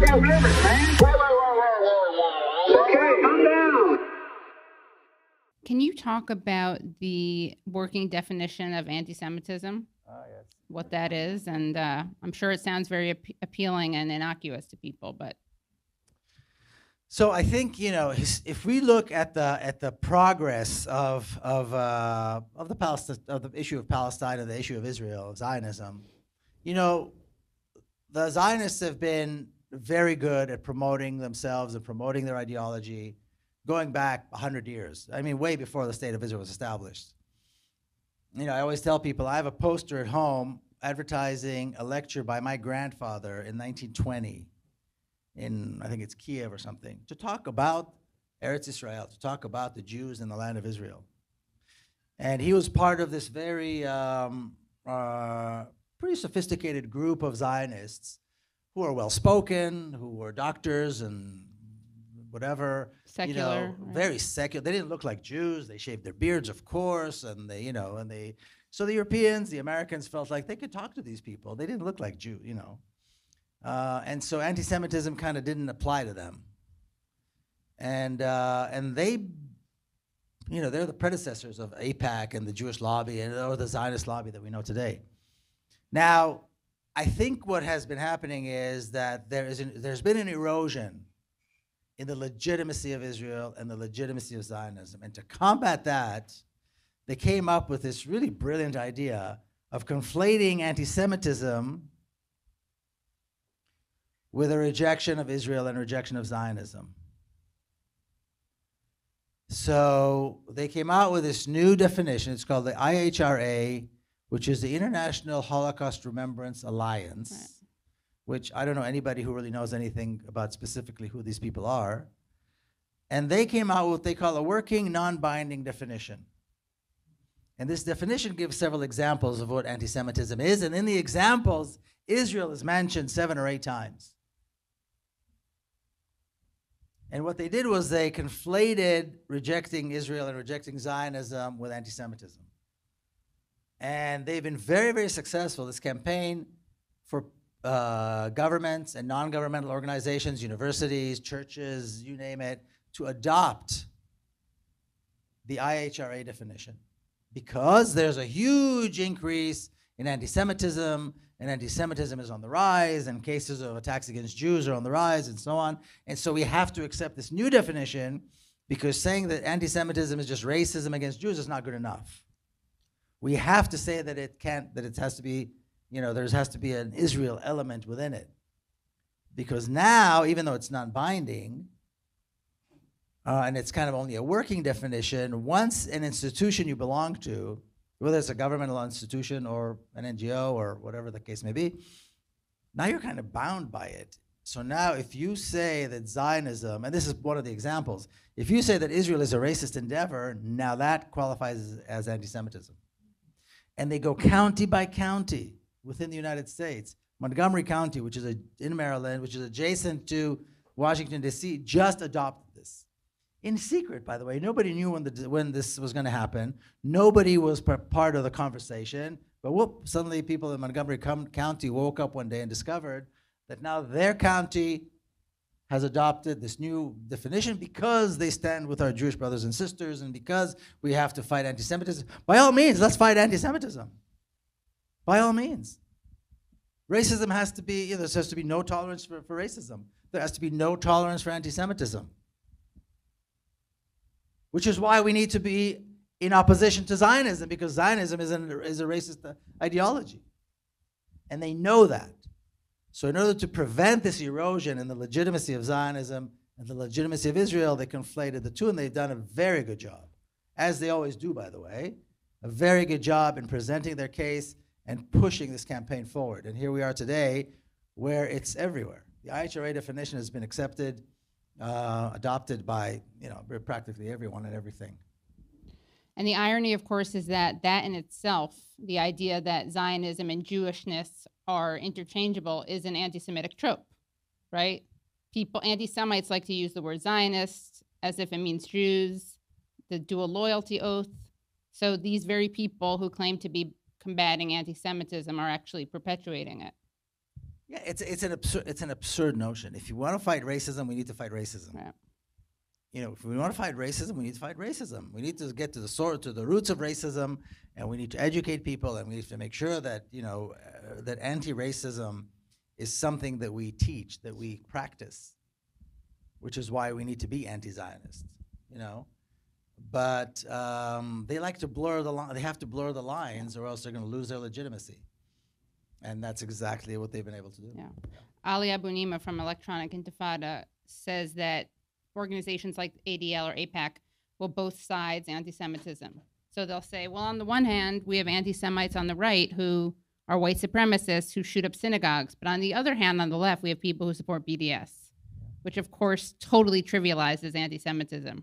talk about limits, man. Whoa, whoa, whoa, whoa, whoa, whoa. Okay, calm down. Can you talk about the working definition of anti-Semitism? Ah, yes. What that is, and uh, I'm sure it sounds very ap- appealing and innocuous to people, but So I think you know his, if we look at the at the progress of of uh, of the Palestine of the issue of Palestine and the issue of Israel, Zionism, you know, the Zionists have been very good at promoting themselves and promoting their ideology, going back hundred years. I mean, way before the state of Israel was established. You know, I always tell people I have a poster at home advertising a lecture by my grandfather in 1920 in I think it's Kiev or something to talk about Eretz Israel, to talk about the Jews in the land of Israel. And he was part of this very um, uh, pretty sophisticated group of Zionists who are well spoken, who were doctors and whatever. secular. You know, right? very secular. They didn't look like Jews. They shaved their beards, of course, and they, you know, and they. So the Europeans, the Americans felt like they could talk to these people. They didn't look like Jew, you know. Uh, and so anti-Semitism kind of didn't apply to them. And uh, and they, you know, they're the predecessors of AIPAC and the Jewish lobby and or the Zionist lobby that we know today. Now, I think what has been happening is that there is an, there's been an erosion in the legitimacy of Israel and the legitimacy of Zionism, and to combat that, they came up with this really brilliant idea of conflating anti-Semitism with a rejection of Israel and rejection of Zionism. So they came out with this new definition. It's called the IHRA, which is the International Holocaust Remembrance Alliance, Right. which I don't know anybody who really knows anything about specifically who these people are. And they came out with what they call a working non binding definition. And this definition gives several examples of what anti Semitism is. And in the examples, Israel is mentioned seven or eight times. And what they did was they conflated rejecting Israel and rejecting Zionism with anti Semitism. And they've been very, very successful. This campaign for uh, governments and non governmental organizations, universities, churches, you name it, to adopt the IHRA definition because there's a huge increase in anti Semitism, and anti Semitism is on the rise, and cases of attacks against Jews are on the rise, and so on. And so we have to accept this new definition because saying that anti Semitism is just racism against Jews is not good enough. We have to say that it can't, that it has to be, you know, there has to be an Israel element within it. Because now, even though it's non binding, uh, and it's kind of only a working definition. Once an institution you belong to, whether it's a governmental institution or an NGO or whatever the case may be, now you're kind of bound by it. So now, if you say that Zionism, and this is one of the examples, if you say that Israel is a racist endeavor, now that qualifies as, as anti Semitism. And they go county by county within the United States. Montgomery County, which is a, in Maryland, which is adjacent to Washington, D.C., just adopted this in secret, by the way. Nobody knew when, the, when this was going to happen. Nobody was par- part of the conversation. But whoop, suddenly people in Montgomery County woke up one day and discovered that now their county has adopted this new definition because they stand with our Jewish brothers and sisters and because we have to fight anti Semitism. By all means, let's fight anti Semitism. By all means. Racism has to be, you know, there has to be no tolerance for, for racism. There has to be no tolerance for anti Semitism which is why we need to be in opposition to Zionism because Zionism is, an, is a racist ideology. And they know that. So, in order to prevent this erosion in the legitimacy of Zionism and the legitimacy of Israel, they conflated the two, and they've done a very good job, as they always do, by the way, a very good job in presenting their case and pushing this campaign forward. And here we are today, where it's everywhere. The IHRA definition has been accepted uh, adopted by you know practically everyone and everything. And the irony, of course, is that that in itself, the idea that Zionism and Jewishness are interchangeable, is an anti-Semitic trope, right? People, anti-Semites like to use the word Zionist as if it means Jews, the dual loyalty oath. So these very people who claim to be combating anti-Semitism are actually perpetuating it. Yeah, it's it's an absurd it's an absurd notion. If you want to fight racism, we need to fight racism. Right. You know, if we want to fight racism, we need to fight racism. We need to get to the sort to the roots of racism, and we need to educate people, and we need to make sure that you know uh, that anti-racism is something that we teach, that we practice, which is why we need to be anti-Zionist. You know, but um, they like to blur the line. They have to blur the lines, or else they're going to lose their legitimacy. And that's exactly what they've been able to do. Yeah. Ali Abunimah from Electronic Intifada says that organizations like ADL or AIPAC will both sides anti-Semitism. So they'll say, well, on the one hand, we have anti-Semites on the right who are white supremacists who shoot up synagogues, but on the other hand, on the left, we have people who support BDS, which of course totally trivializes anti-Semitism.